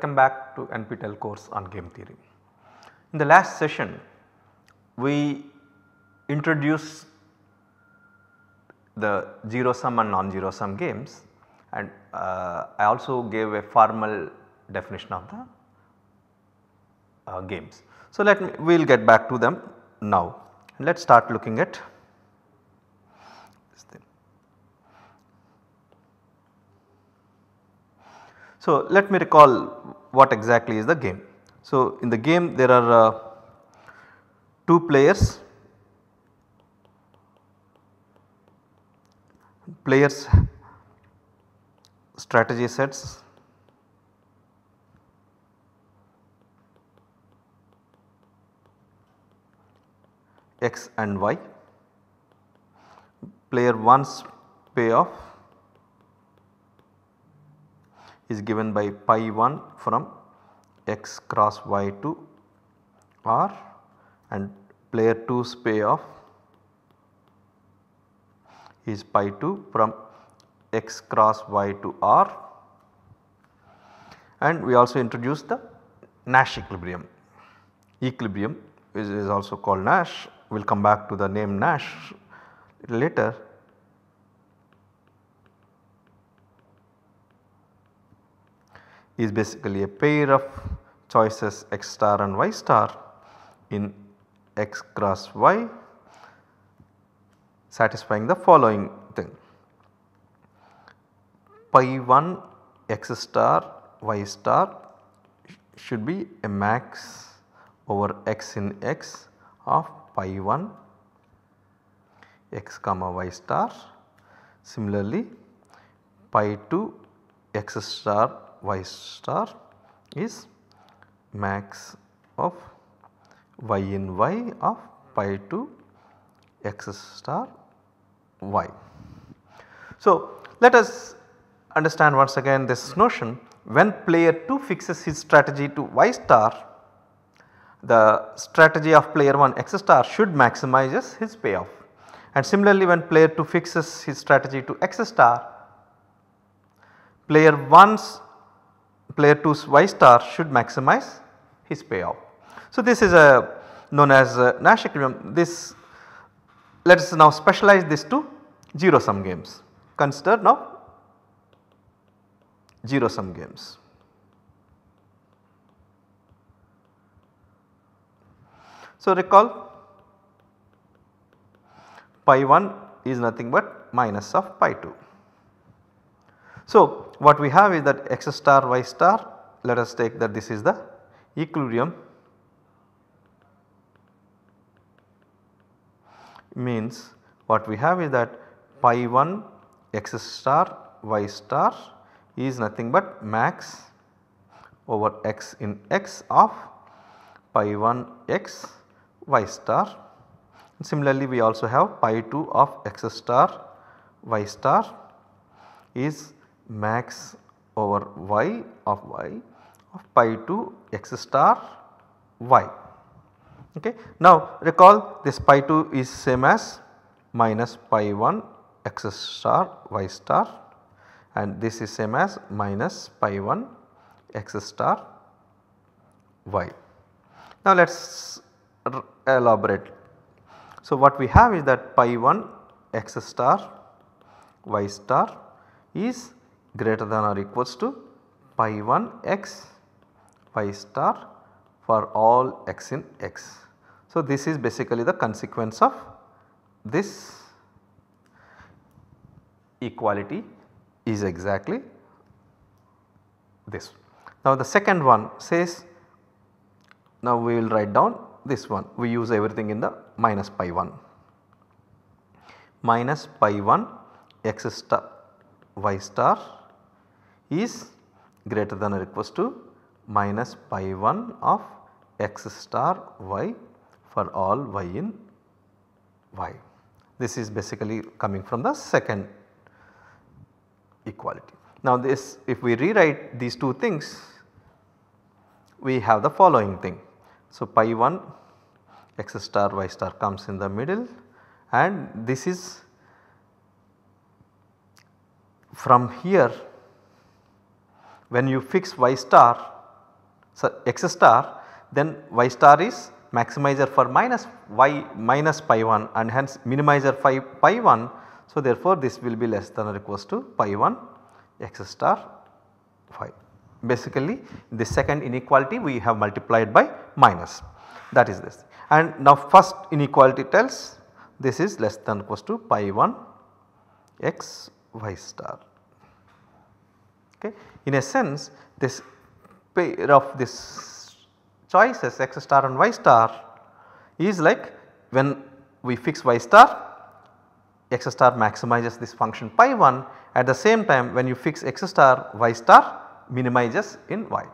Welcome back to NPTEL course on game theory. In the last session we introduced the 0 sum and non-zero sum games and uh, I also gave a formal definition of the uh, games. So, let me we will get back to them now let us start looking at this thing. So, let me recall what exactly is the game. So, in the game there are uh, 2 players, players strategy sets x and y. Player 1's payoff is given by pi 1 from x cross y to r and player 2's payoff is pi 2 from x cross y to r and we also introduce the Nash equilibrium. Equilibrium is, is also called Nash, we will come back to the name Nash later. Is basically a pair of choices x star and y star in x cross y satisfying the following thing pi 1 x star y star should be a max over x in x of pi 1 x comma y star. Similarly pi 2 x star y star is max of y in y of pi 2 x star y. So, let us understand once again this notion when player 2 fixes his strategy to y star the strategy of player 1 x star should maximizes his payoff and similarly when player 2 fixes his strategy to x star player 1's player 2's y star should maximize his payoff. So, this is a known as a Nash equilibrium this let us now specialize this to 0 sum games consider now 0 sum games. So, recall pi 1 is nothing but minus of pi 2. So, what we have is that x star y star let us take that this is the equilibrium means what we have is that pi 1 x star y star is nothing but max over x in x of pi 1 x y star. Similarly we also have pi 2 of x star y star is max over y of y of pi 2 x star y. Okay. Now recall this pi 2 is same as minus pi 1 x star y star and this is same as minus pi 1 x star y. Now let us elaborate. So what we have is that pi 1 x star y star is greater than or equals to pi 1 x y star for all x in x. So this is basically the consequence of this equality is exactly this. Now the second one says now we will write down this one we use everything in the minus pi 1 minus pi 1 x star y star is greater than or equals to minus pi 1 of x star y for all y in y. This is basically coming from the second equality. Now this if we rewrite these two things we have the following thing. So pi 1 x star y star comes in the middle and this is from here when you fix y star so x star then y star is maximizer for minus y minus pi 1 and hence minimizer phi pi 1. So, therefore, this will be less than or equals to pi 1 x star y. Basically the second inequality we have multiplied by minus that is this and now first inequality tells this is less than or equals to pi 1 x y star. Okay. In a sense this pair of this choices x star and y star is like when we fix y star x star maximizes this function pi 1 at the same time when you fix x star y star minimizes in y.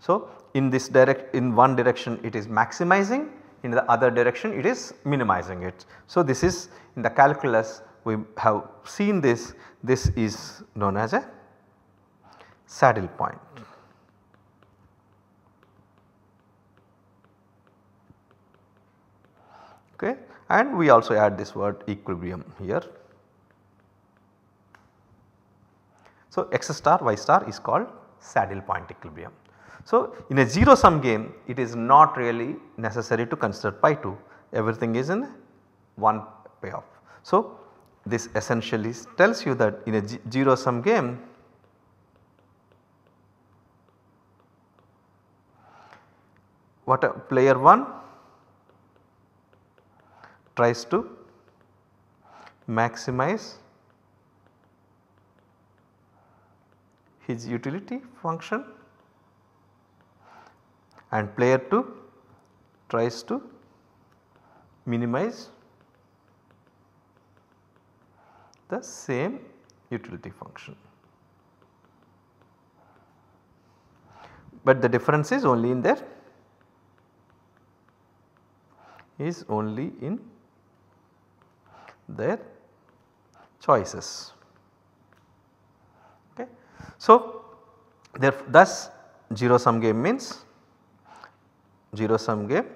So, in this direct in one direction it is maximizing in the other direction it is minimizing it. So, this is in the calculus we have seen this this is known as a saddle point. Okay. And we also add this word equilibrium here. So, x star y star is called saddle point equilibrium. So, in a 0 sum game it is not really necessary to consider pi 2 everything is in one payoff. So, this essentially tells you that in a 0 sum game what player 1 tries to maximize his utility function and player 2 tries to minimize the same utility function. But the difference is only in there is only in their choices. Okay. So, there thus 0 sum game means 0 sum game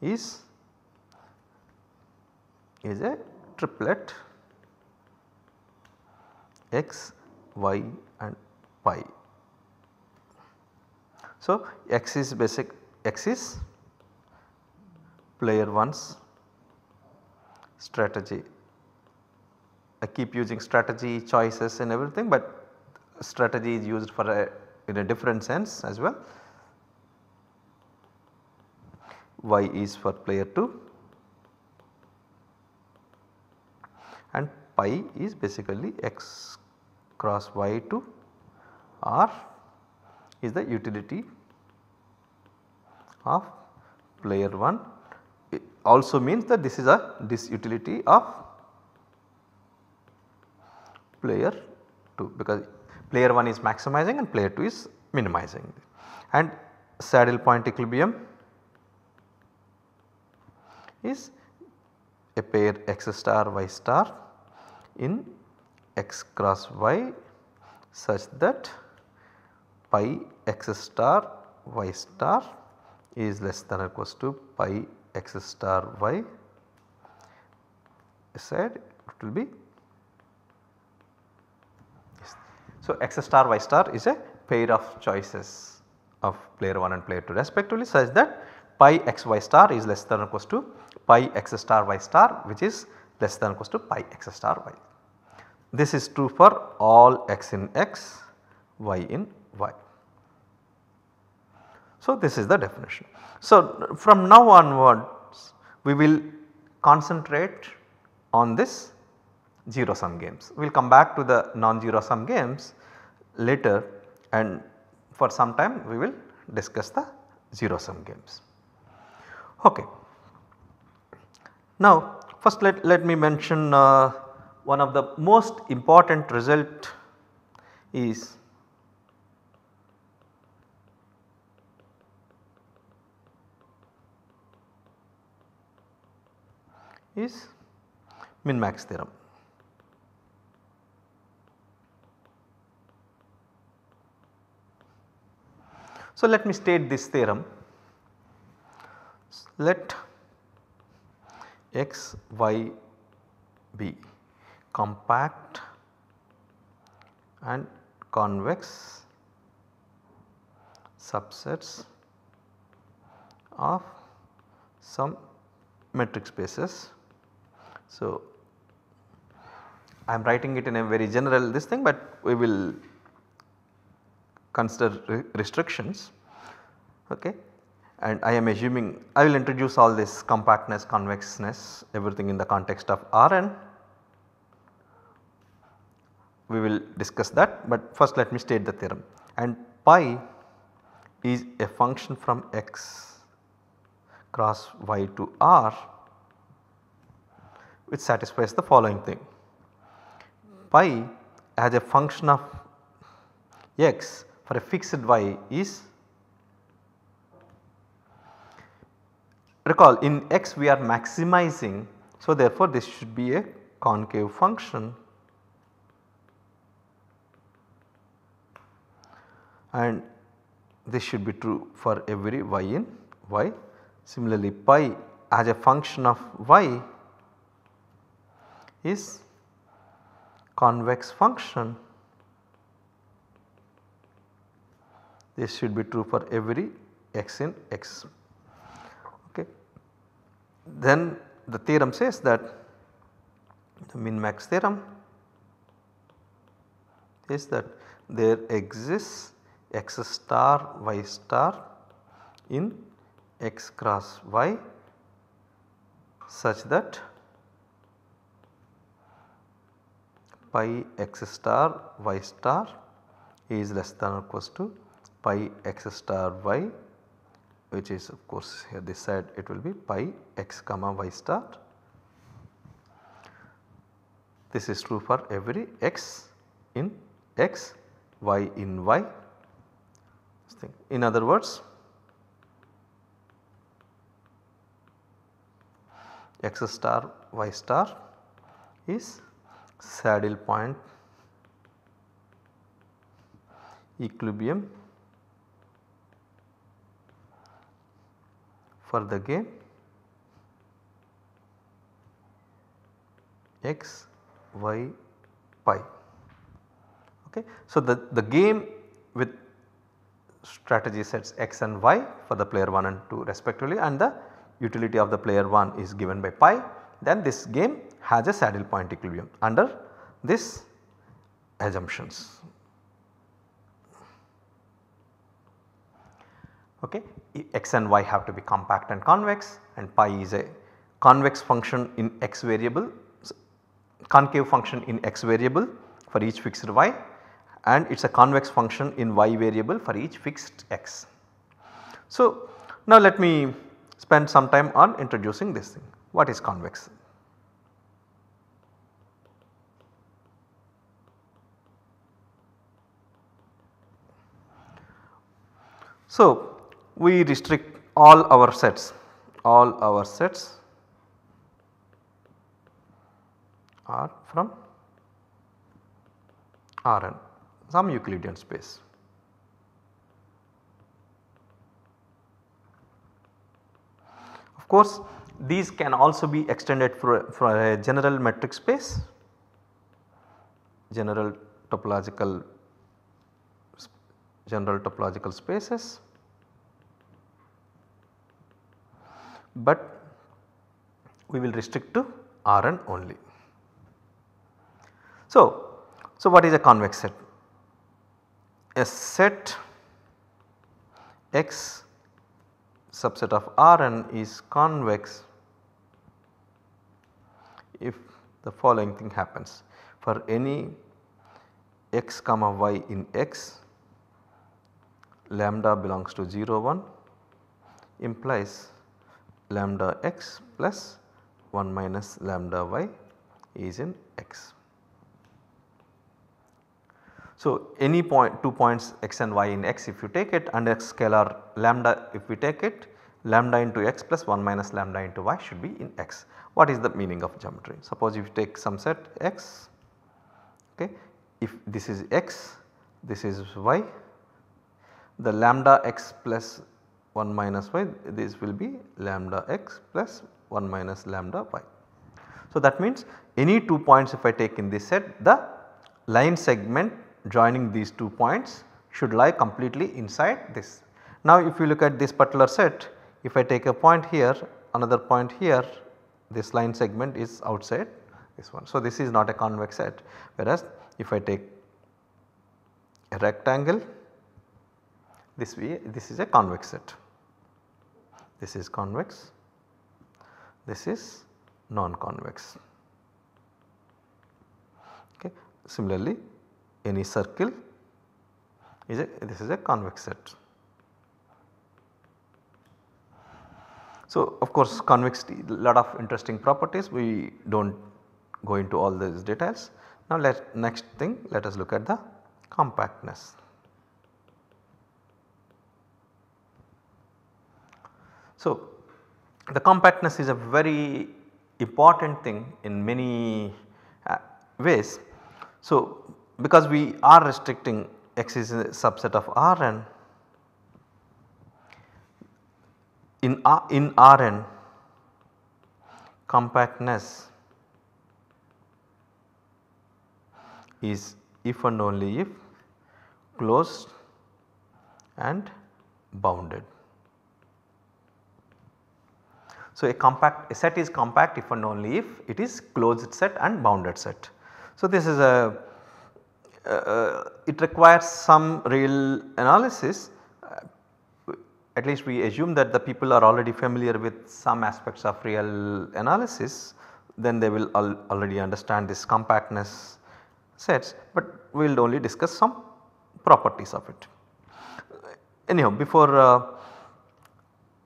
is is a triplet x, y and pi. So, x is basic x is player 1's strategy. I keep using strategy choices and everything but strategy is used for a in a different sense as well. Y is for player 2 and pi is basically x cross y to r is the utility of player 1 it also means that this is a this utility of player 2 because player 1 is maximizing and player 2 is minimizing. And saddle point equilibrium is a pair x star y star in x cross y such that pi x star y star is less than or equals to pi x star y said it will be so x star y star is a pair of choices of player 1 and player 2 respectively such that pi x y star is less than or equals to pi x star y star which is less than or equals to pi x star y. This is true for all x in x, y in y. So, this is the definition. So, from now onwards we will concentrate on this 0 sum games. We will come back to the non-zero sum games later and for some time we will discuss the 0 sum games. Okay. Now first let, let me mention uh, one of the most important result is is min max theorem. So let me state this theorem let x y be compact and convex subsets of some metric spaces. So, I am writing it in a very general this thing but we will consider restrictions okay and I am assuming I will introduce all this compactness, convexness everything in the context of Rn. We will discuss that but first let me state the theorem and pi is a function from x cross y to r which satisfies the following thing. Pi as a function of x for a fixed y is recall in x we are maximizing so therefore this should be a concave function and this should be true for every y in y. Similarly pi as a function of y is convex function this should be true for every x in x. Okay. Then the theorem says that the min max theorem is that there exists x star y star in x cross y such that pi x star y star is less than or equals to pi x star y which is of course here this side it will be pi x comma y star. This is true for every x in x, y in y. In other words x star y star is saddle point equilibrium for the game x, y, pi. Okay. So, the, the game with strategy sets x and y for the player 1 and 2 respectively and the utility of the player 1 is given by pi then this game has a saddle point equilibrium under this assumptions. okay. x and y have to be compact and convex and pi is a convex function in x variable concave function in x variable for each fixed y and it is a convex function in y variable for each fixed x. So, now let me spend some time on introducing this thing. What is convex? So, we restrict all our sets, all our sets are from Rn some Euclidean space. Of course, these can also be extended for, for a general metric space, general topological general topological spaces but we will restrict to Rn only. So, so what is a convex set? A set X subset of Rn is convex if the following thing happens for any x comma y in x lambda belongs to 0 1 implies lambda x plus 1 minus lambda y is in x. So, any point 2 points x and y in x if you take it and x scalar lambda if we take it lambda into x plus 1 minus lambda into y should be in x. What is the meaning of geometry? Suppose if you take some set x okay if this is x this is y the lambda x plus 1 minus y this will be lambda x plus 1 minus lambda y. So that means any 2 points if I take in this set the line segment joining these 2 points should lie completely inside this. Now if you look at this particular set if I take a point here another point here this line segment is outside this one. So this is not a convex set whereas if I take a rectangle this way this is a convex set. This is convex this is non-convex. Okay. Similarly any circle is a this is a convex set. So of course convexity lot of interesting properties we do not go into all these details. Now let next thing let us look at the compactness. So the compactness is a very important thing in many uh, ways. So because we are restricting X is a subset of Rn in, R, in Rn compactness is if and only if closed and bounded. So, a compact a set is compact if and only if it is closed set and bounded set. So, this is a it requires some real analysis uh, at least we assume that the people are already familiar with some aspects of real analysis then they will al already understand this compactness sets but we will only discuss some properties of it. Anyhow before uh,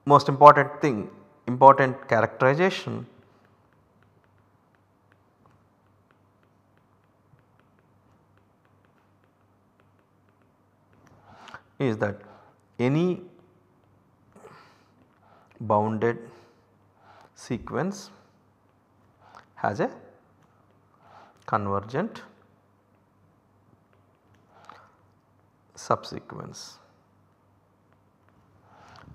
most important thing important characterization is that any bounded sequence has a convergent subsequence.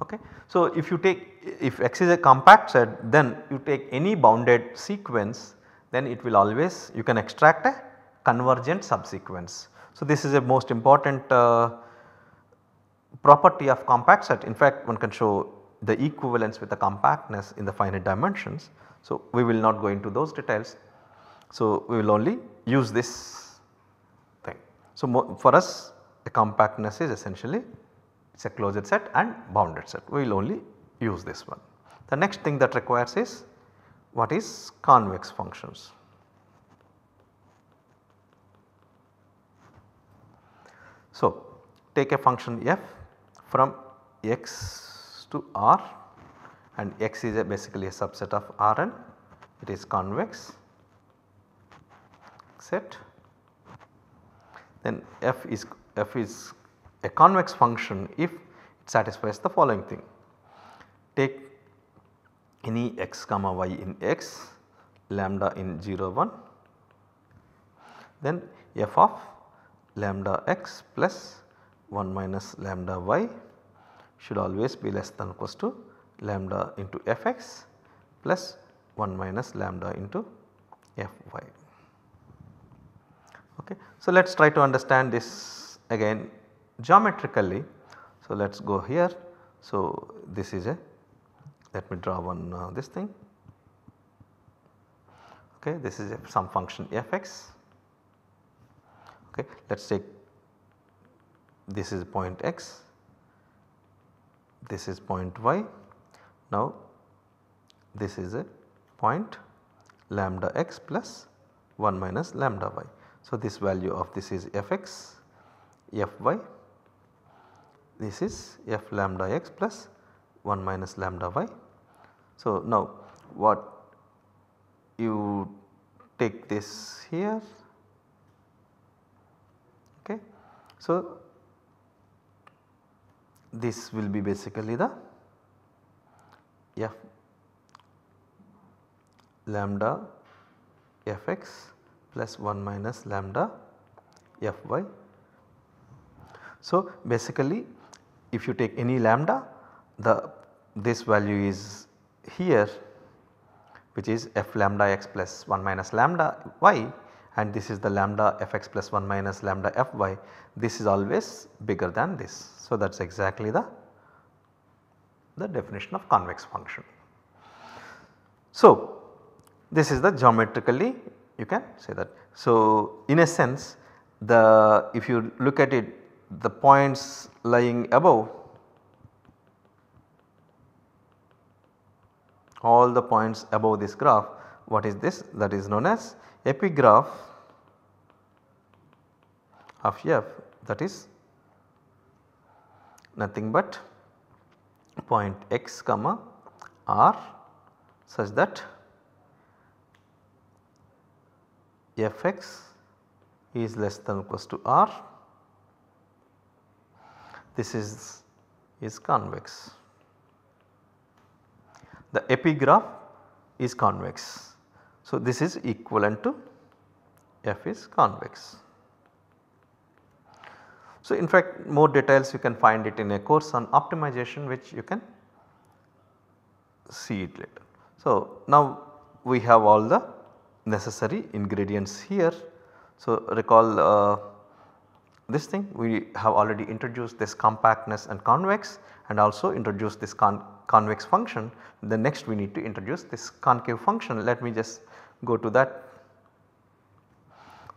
Okay. So, if you take if x is a compact set then you take any bounded sequence then it will always you can extract a convergent subsequence. So, this is a most important uh, property of compact set in fact one can show the equivalence with the compactness in the finite dimensions. So, we will not go into those details. So, we will only use this thing. So, for us the compactness is essentially it is a closed set and bounded set we will only use this one. The next thing that requires is what is convex functions. So, take a function f from x to r and x is a basically a subset of Rn it is convex set then f is f is a convex function if it satisfies the following thing. Take any x comma y in x lambda in 0 1 then f of lambda x plus 1 minus lambda y should always be less than equals to lambda into fx plus 1 minus lambda into fy. Okay. So, let us try to understand this again geometrically. So, let us go here. So, this is a let me draw one uh, this thing okay this is a, some function fx okay let us take this is point x this is point y now this is a point lambda x plus 1 minus lambda y. So, this value of this is fx fy this is f lambda x plus 1 minus lambda y. So, now what you take this here okay. So, this will be basically the f lambda fx plus 1 minus lambda fy. So, basically if you take any lambda the this value is here which is f lambda x plus 1 minus lambda y and this is the lambda fx plus 1 minus lambda fy this is always bigger than this. So, that is exactly the the definition of convex function. So, this is the geometrically you can say that. So, in a sense the if you look at it the points lying above all the points above this graph what is this that is known as epigraph of f that is nothing but point x comma r such that fx is less than equals to r this is is convex. The epigraph is convex. So, this is equivalent to f is convex. So, in fact more details you can find it in a course on optimization which you can see it later. So, now we have all the necessary ingredients here. So, recall uh, this thing we have already introduced this compactness and convex and also introduced this con convex function. The next we need to introduce this concave function. Let me just go to that.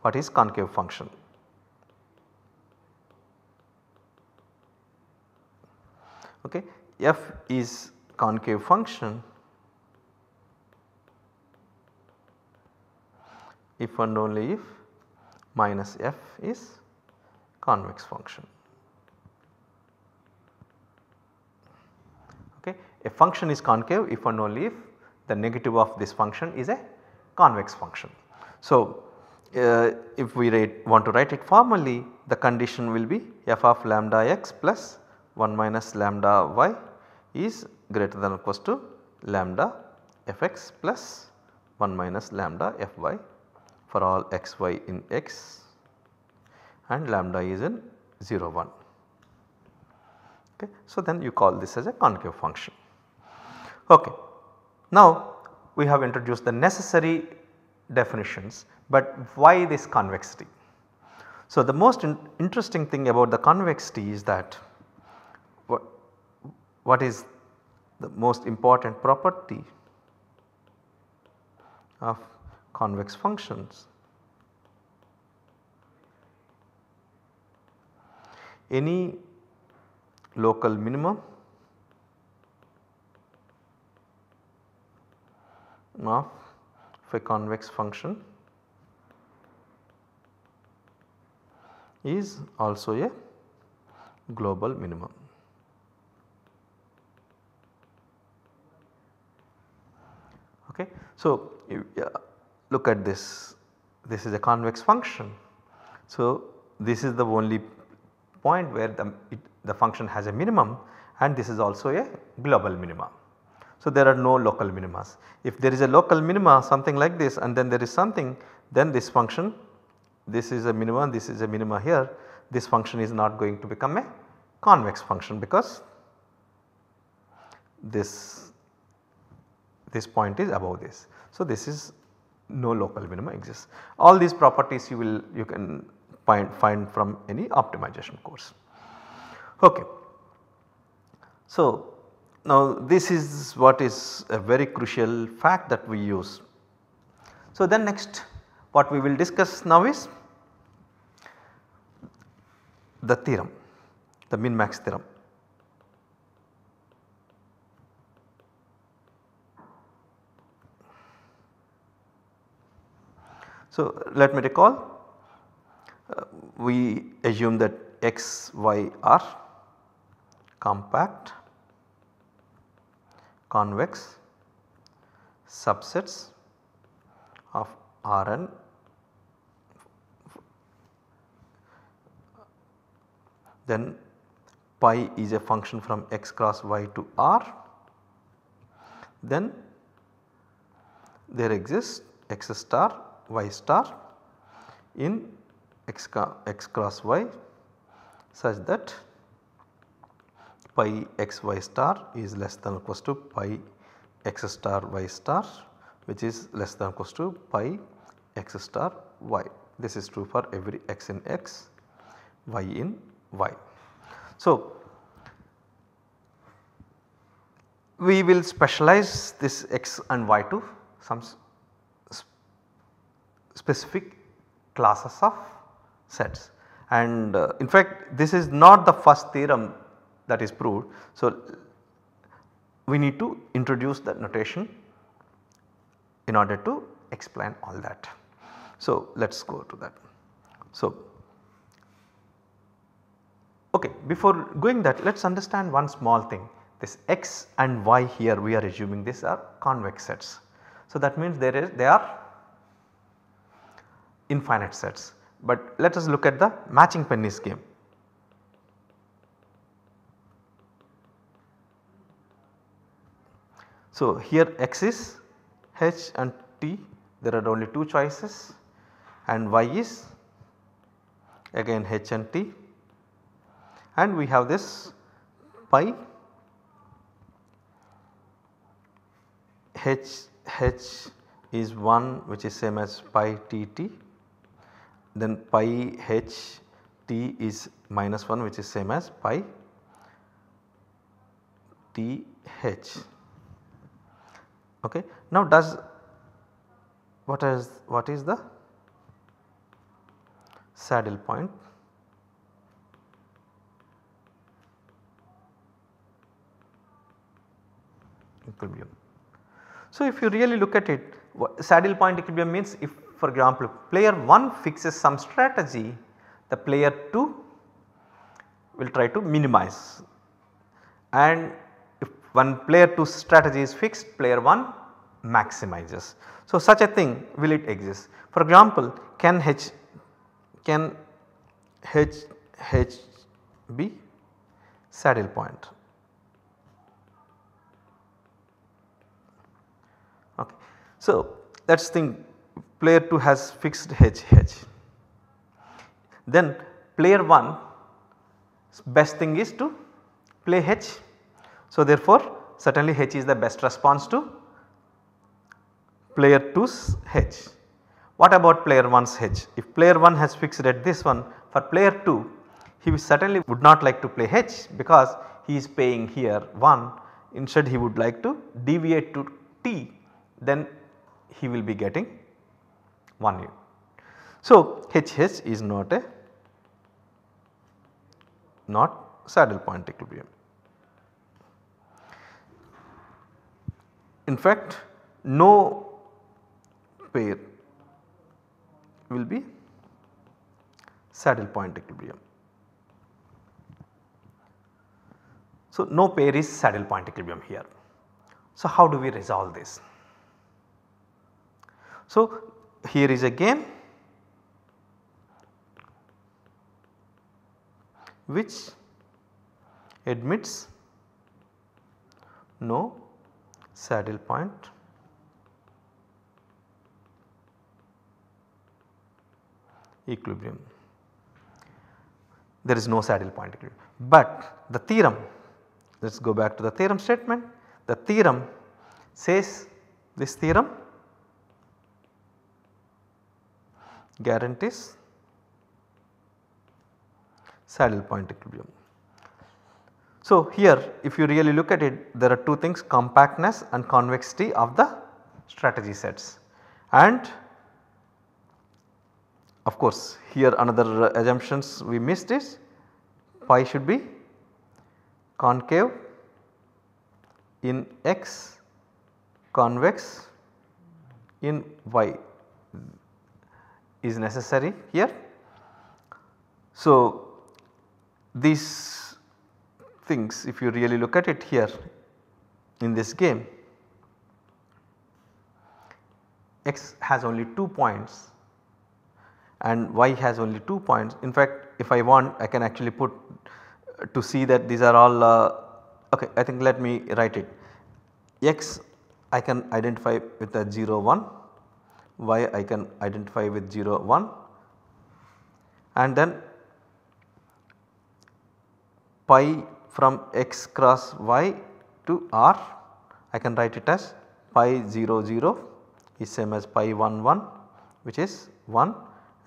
What is concave function? Okay. f is concave function if and only if minus f is convex function. Okay. A function is concave if and only if the negative of this function is a convex function. So, uh, if we want to write it formally the condition will be f of lambda x plus 1 minus lambda y is greater than or equals to lambda fx plus 1 minus lambda fy for all x y in x and lambda is in 0 1. Okay. So, then you call this as a concave function. Okay. Now, we have introduced the necessary definitions, but why this convexity? So, the most in interesting thing about the convexity is that what, what is the most important property of convex functions. Any local minimum of a convex function is also a global minimum. Okay. So, look at this, this is a convex function. So, this is the only point where the, it, the function has a minimum and this is also a global minima. So, there are no local minimas. If there is a local minima something like this and then there is something then this function this is a minima this is a minima here this function is not going to become a convex function because this this point is above this. So, this is no local minima exists. All these properties you will you can find, find from any optimization course. Okay. So, now this is what is a very crucial fact that we use. So, then next what we will discuss now is the theorem, the min max theorem. So, let me recall uh, we assume that x, y are compact, convex subsets of Rn then pi is a function from x cross y to r. Then there exists x star y star in x, x cross y such that pi x y star is less than or equals to pi x star y star which is less than or equals to pi x star y. This is true for every x in x, y in y. So, we will specialize this x and y to some specific classes of sets and uh, in fact this is not the first theorem that is proved. So, we need to introduce that notation in order to explain all that. So, let us go to that. So, okay before going that let us understand one small thing this x and y here we are assuming these are convex sets. So, that means there is they are infinite sets but let us look at the matching pennies game. So, here x is h and t there are only two choices and y is again h and t and we have this pi h h is 1 which is same as pi t t then pi h t is minus 1 which is same as pi t h. Okay. Now does what is what is the saddle point? equilibrium. So if you really look at it saddle point equilibrium means if for example player 1 fixes some strategy the player 2 will try to minimize and one player 2 strategy is fixed player 1 maximizes. So such a thing will it exist for example can H can H H be saddle point. Okay. So let us think player 2 has fixed h h. Then player 1 best thing is to play h. So therefore certainly h is the best response to player 2's h. What about player 1's h? If player 1 has fixed at this one for player 2 he certainly would not like to play h because he is paying here 1 instead he would like to deviate to t then he will be getting 1 unit. So, HH is not a not saddle point equilibrium. In fact, no pair will be saddle point equilibrium. So, no pair is saddle point equilibrium here. So, how do we resolve this? So, here is again which admits no saddle point equilibrium. There is no saddle point equilibrium. But the theorem let us go back to the theorem statement. The theorem says this theorem guarantees saddle point equilibrium. So, here if you really look at it there are two things compactness and convexity of the strategy sets and of course here another uh, assumptions we missed is pi should be concave in x convex in y is necessary here. So, these things if you really look at it here in this game x has only 2 points and y has only 2 points. In fact, if I want I can actually put uh, to see that these are all uh, okay I think let me write it. X I can identify with a 0 1 y I can identify with 0 1 and then pi from x cross y to r I can write it as pi 0 0 is same as pi 1 1 which is 1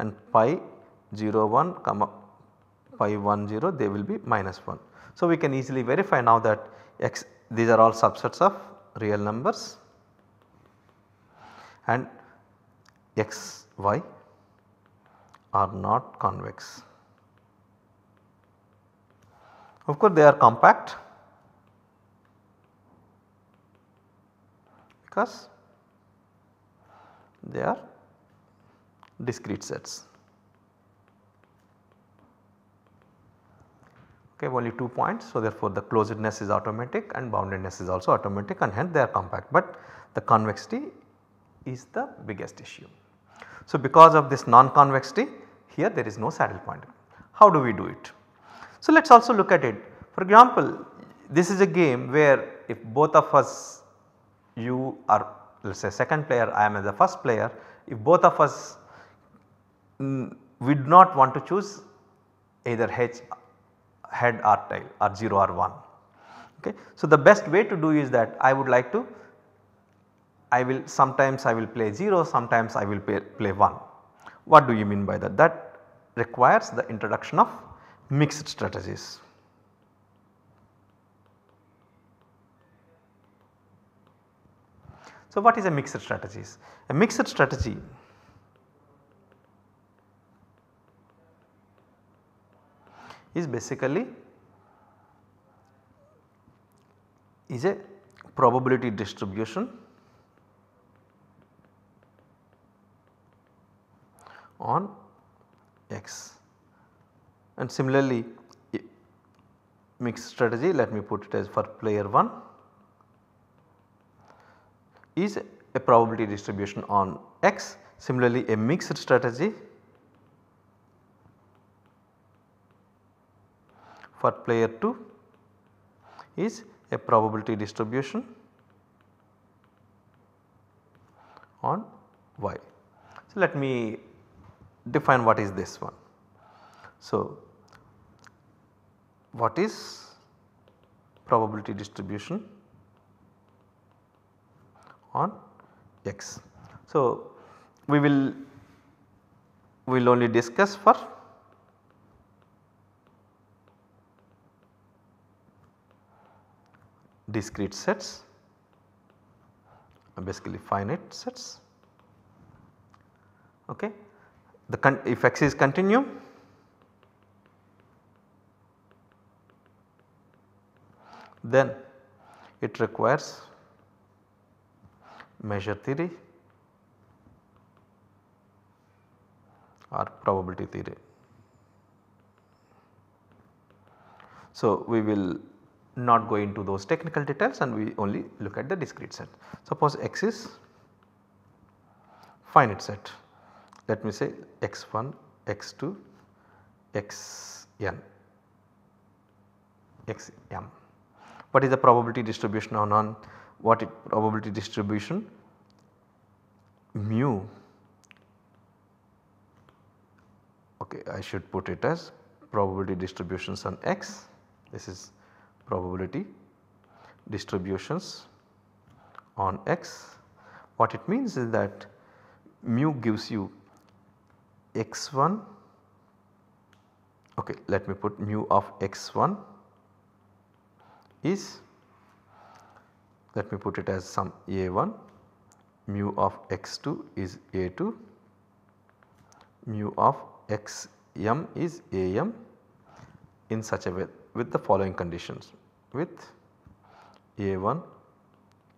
and pi 0 1 comma pi 1 0 they will be minus 1. So, we can easily verify now that x these are all subsets of real numbers and x y are not convex. Of course, they are compact because they are discrete sets. okay only 2 points. So, therefore, the closedness is automatic and boundedness is also automatic and hence they are compact, but the convexity is the biggest issue. So, because of this non-convexity here there is no saddle point. How do we do it? So, let us also look at it. For example, this is a game where if both of us you are let us say second player I am as the first player if both of us mm, we do not want to choose either H head or tail or 0 or 1. Okay. So, the best way to do is that I would like to I will sometimes I will play 0 sometimes I will play, play 1. What do you mean by that? That requires the introduction of mixed strategies. So, what is a mixed strategies? A mixed strategy is basically is a probability distribution on x and similarly mixed strategy let me put it as for player 1 is a probability distribution on x similarly a mixed strategy for player 2 is a probability distribution on y. So, let me define what is this one. So, what is probability distribution on x. So, we will we will only discuss for discrete sets basically finite sets okay. The if x is continuum then it requires measure theory or probability theory. So, we will not go into those technical details and we only look at the discrete set. Suppose x is finite set let me say x1, x2, xn, xm. What is the probability distribution on, on what it probability distribution? Mu. Okay I should put it as probability distributions on x. This is probability distributions on x. What it means is that mu gives you x1 okay let me put mu of x1 is let me put it as some a1 mu of x2 is a2 mu of xm is am in such a way with the following conditions with A1,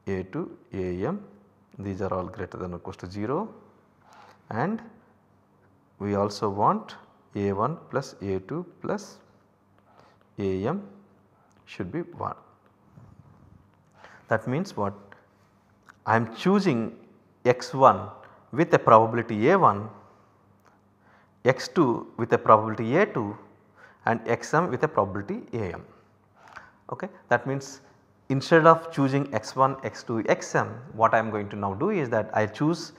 A2, AM these are all greater than or equal to 0 and we also want A1 plus A2 plus AM should be 1. That means what I am choosing x1 with a probability A1, x2 with a probability A2 and xm with a probability am. Okay. That means instead of choosing x1, x2, xm what I am going to now do is that I choose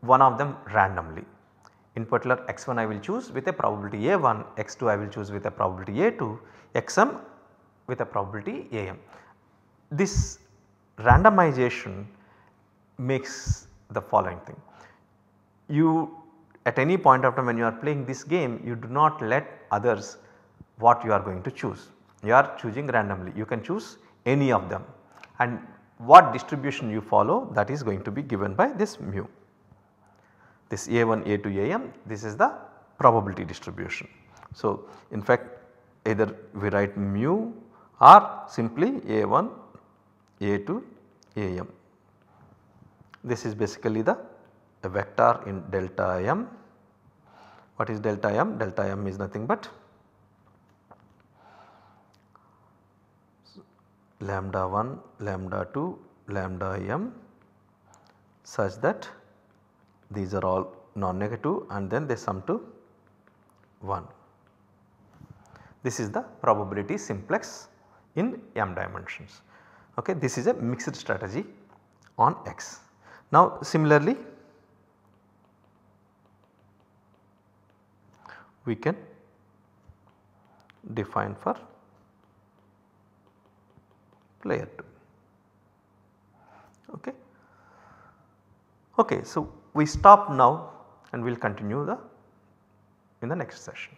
one of them randomly. In particular x1 I will choose with a probability a1, x2 I will choose with a probability a2, xm with a probability am. This randomization makes the following thing. You at any point of time when you are playing this game you do not let others what you are going to choose. you are choosing randomly you can choose any of them and what distribution you follow that is going to be given by this mu. This A1, A2, Am this is the probability distribution. So, in fact either we write mu or simply A1, A2, Am. This is basically the vector in delta m. What is delta m? Delta m is nothing but lambda 1, lambda 2, lambda m such that these are all non-negative and then they sum to 1. This is the probability simplex in m dimensions. Okay. This is a mixed strategy on x. Now similarly we can define for player 2. Okay. Okay, so we stop now and we will continue the in the next session.